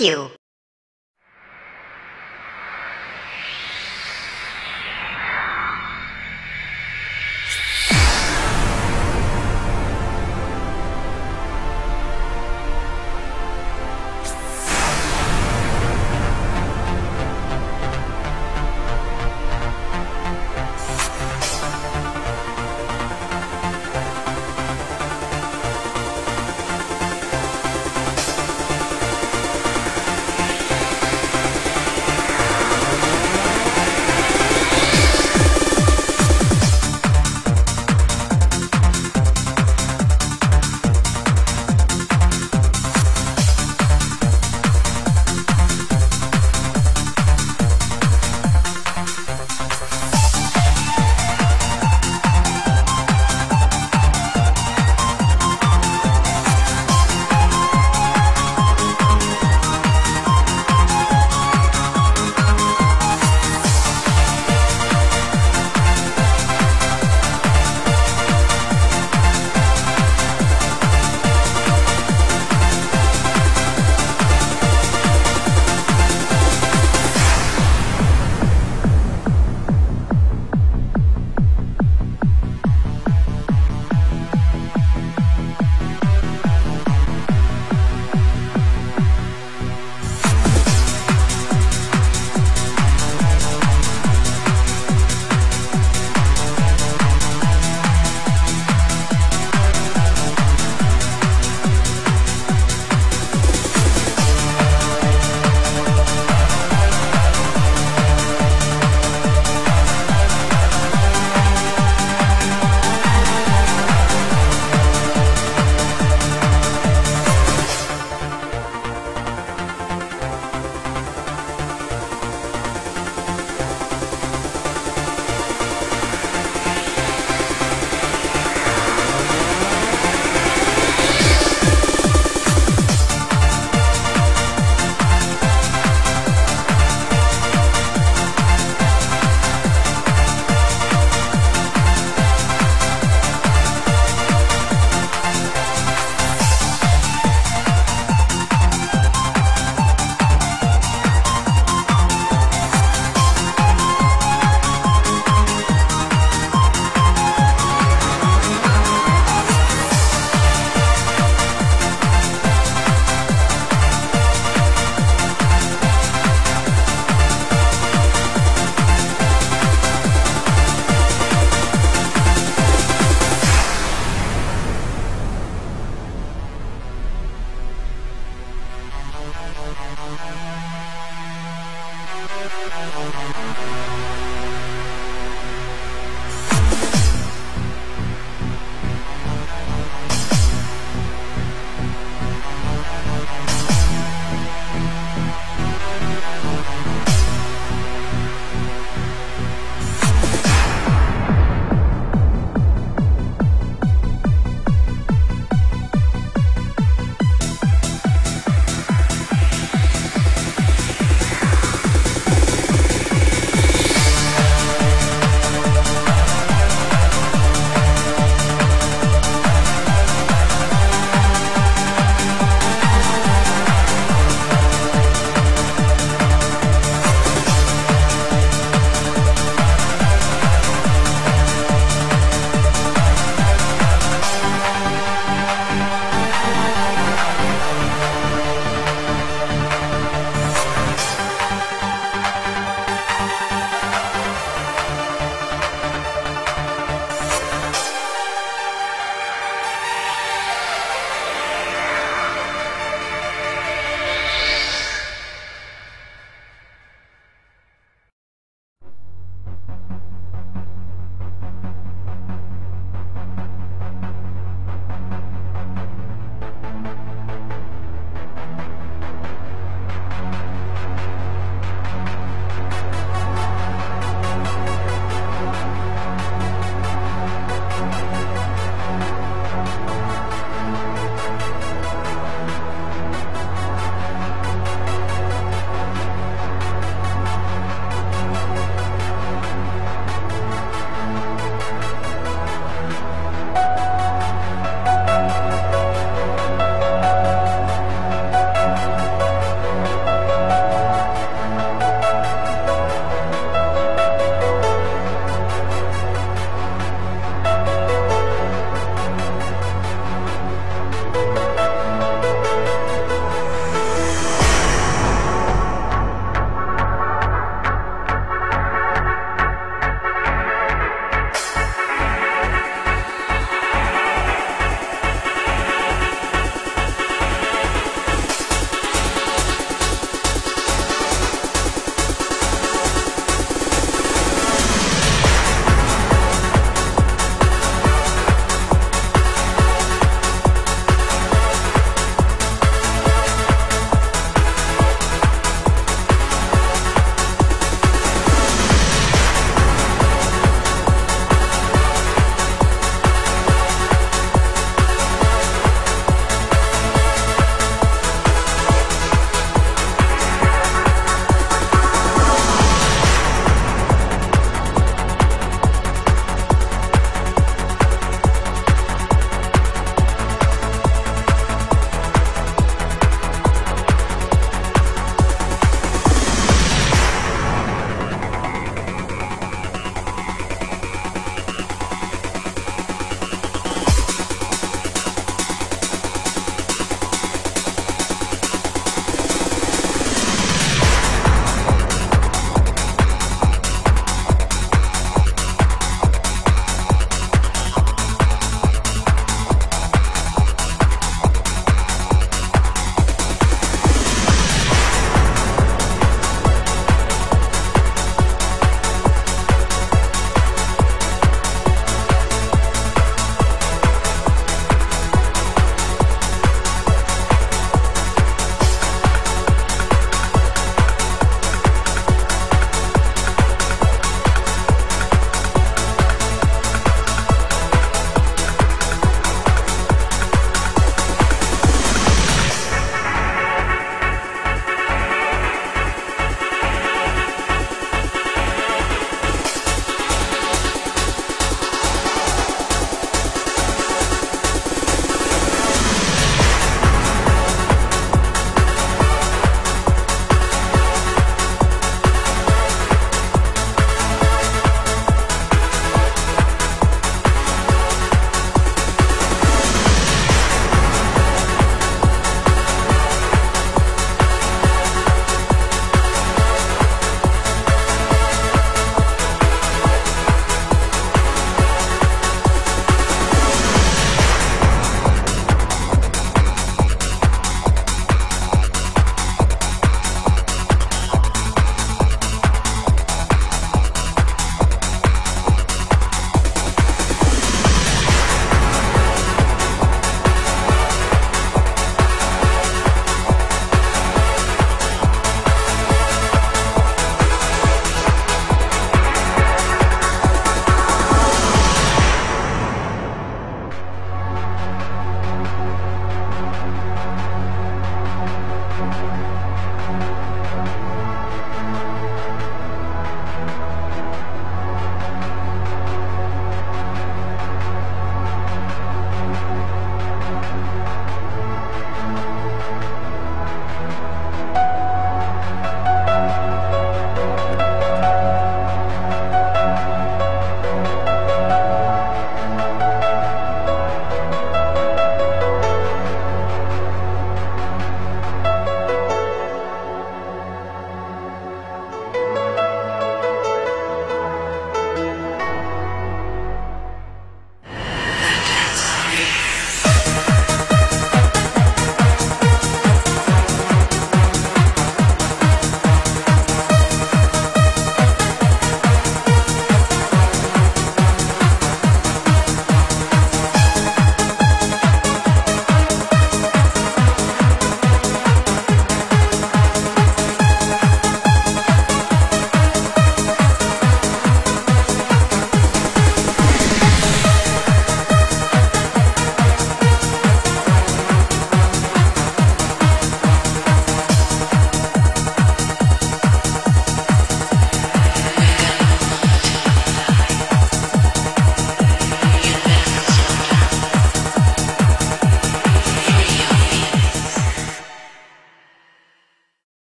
you.